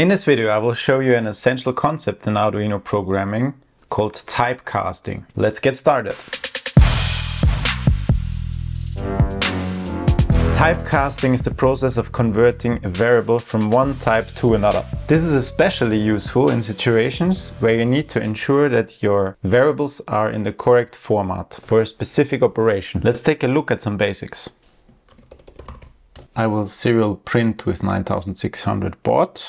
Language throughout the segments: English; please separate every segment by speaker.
Speaker 1: In this video I will show you an essential concept in Arduino programming called typecasting. Let's get started. Typecasting is the process of converting a variable from one type to another. This is especially useful in situations where you need to ensure that your variables are in the correct format for a specific operation. Let's take a look at some basics. I will serial print with 9600 baud.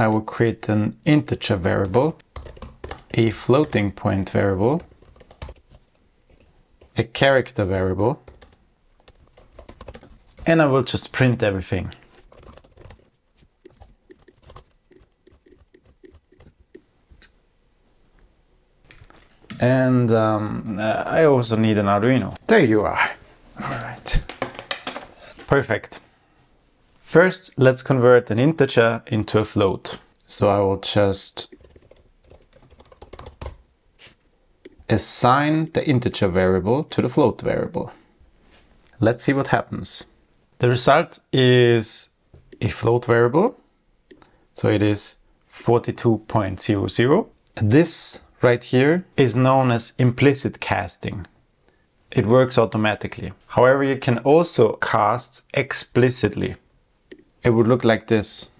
Speaker 1: I will create an integer variable, a floating point variable, a character variable, and I will just print everything. And um, uh, I also need an Arduino. There you are. All right. Perfect. First, let's convert an integer into a float. So I will just assign the integer variable to the float variable. Let's see what happens. The result is a float variable. So it is 42.00. This right here is known as implicit casting. It works automatically. However, you can also cast explicitly. It would look like this.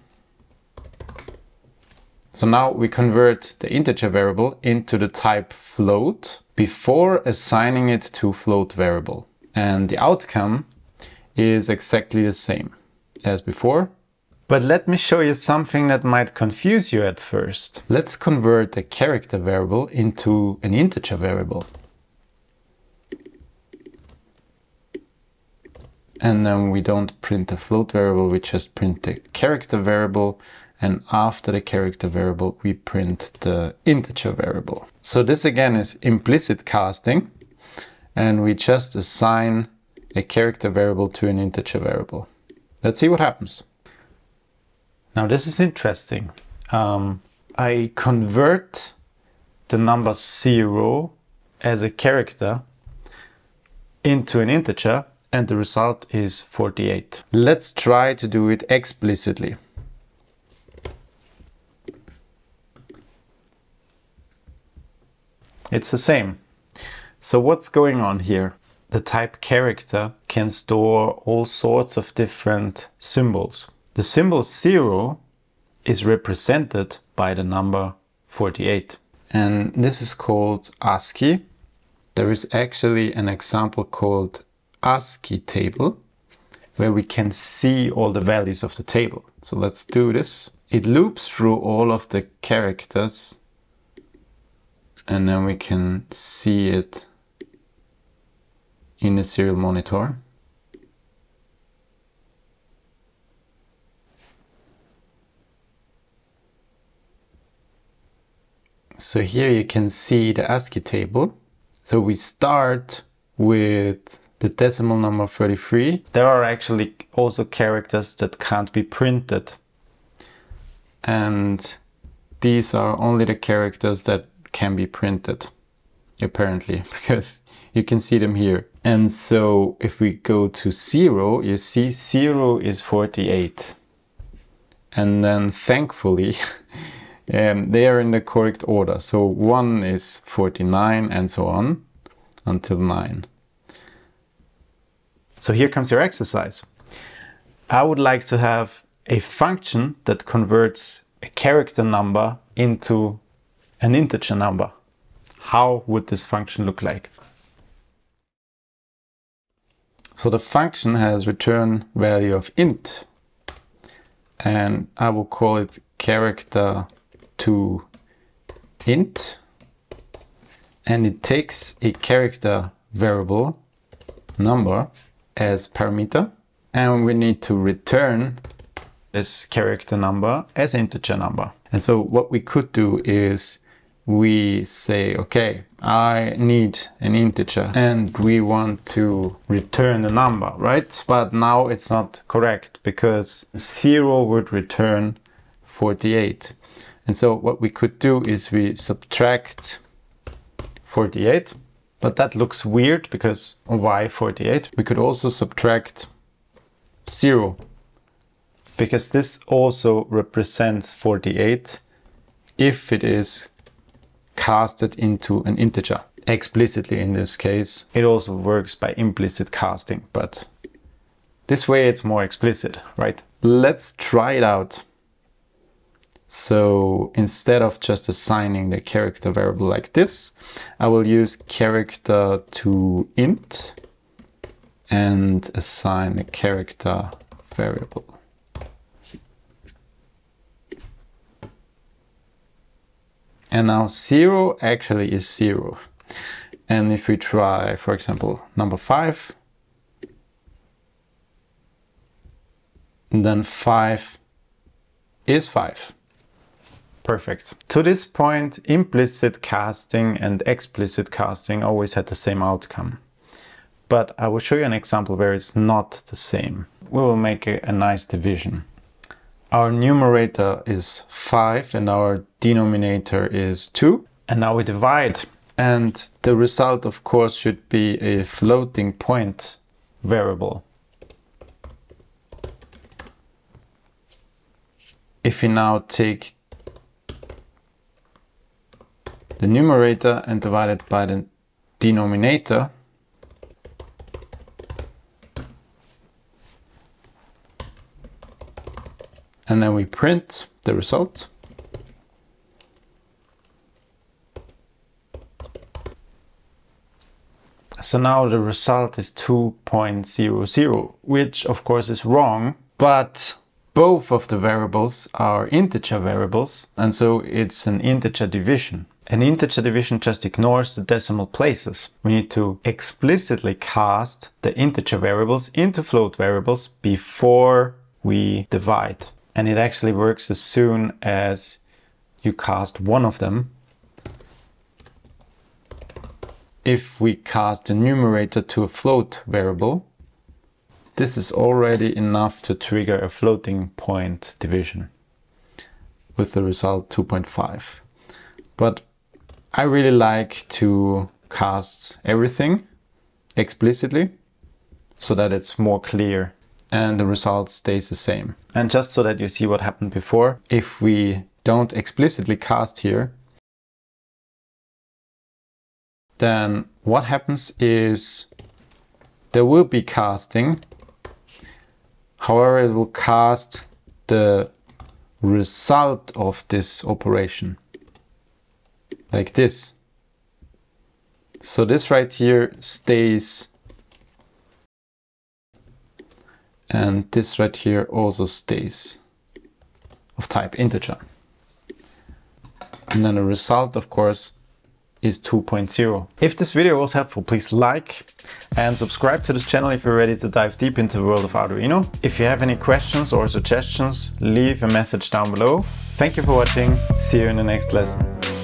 Speaker 1: So now we convert the integer variable into the type float before assigning it to float variable. And the outcome is exactly the same as before. But let me show you something that might confuse you at first. Let's convert a character variable into an integer variable. And then we don't print the float variable, we just print the character variable. And after the character variable, we print the integer variable. So this again is implicit casting. And we just assign a character variable to an integer variable. Let's see what happens. Now this is interesting. Um, I convert the number zero as a character into an integer and the result is 48. Let's try to do it explicitly. It's the same. So what's going on here? The type character can store all sorts of different symbols. The symbol 0 is represented by the number 48. And this is called ASCII. There is actually an example called ASCII table where we can see all the values of the table. So let's do this. It loops through all of the characters and then we can see it in the serial monitor. So here you can see the ASCII table. So we start with the decimal number 33. There are actually also characters that can't be printed. And these are only the characters that can be printed, apparently, because you can see them here. And so if we go to zero, you see zero is 48. And then thankfully, um, they are in the correct order. So one is 49 and so on until nine. So here comes your exercise. I would like to have a function that converts a character number into an integer number. How would this function look like? So the function has return value of int and I will call it character to int and it takes a character variable number as parameter and we need to return this character number as integer number. And so what we could do is we say, okay, I need an integer and we want to return a number, right? But now it's not correct because zero would return 48. And so what we could do is we subtract 48, but that looks weird because why 48? We could also subtract zero because this also represents 48 if it is casted into an integer. Explicitly in this case, it also works by implicit casting, but this way it's more explicit, right? Let's try it out. So instead of just assigning the character variable like this, I will use character to int and assign a character variable. And now zero actually is zero. And if we try, for example, number five, then five is five. Perfect. To this point, implicit casting and explicit casting always had the same outcome. But I will show you an example where it's not the same. We will make a, a nice division. Our numerator is 5 and our denominator is 2. And now we divide. And the result, of course, should be a floating point variable. If we now take the numerator and divide it by the denominator, and then we print the result. So now the result is 2.00, which of course is wrong, but both of the variables are integer variables, and so it's an integer division. An integer division just ignores the decimal places. We need to explicitly cast the integer variables into float variables before we divide. And it actually works as soon as you cast one of them. If we cast the numerator to a float variable, this is already enough to trigger a floating point division with the result 2.5. But I really like to cast everything explicitly so that it's more clear and the result stays the same. And just so that you see what happened before, if we don't explicitly cast here, then what happens is there will be casting. However, it will cast the result of this operation like this. So this right here stays and this right here also stays of type integer. And then the result, of course, is 2.0. If this video was helpful, please like and subscribe to this channel if you're ready to dive deep into the world of Arduino. If you have any questions or suggestions, leave a message down below. Thank you for watching. See you in the next lesson.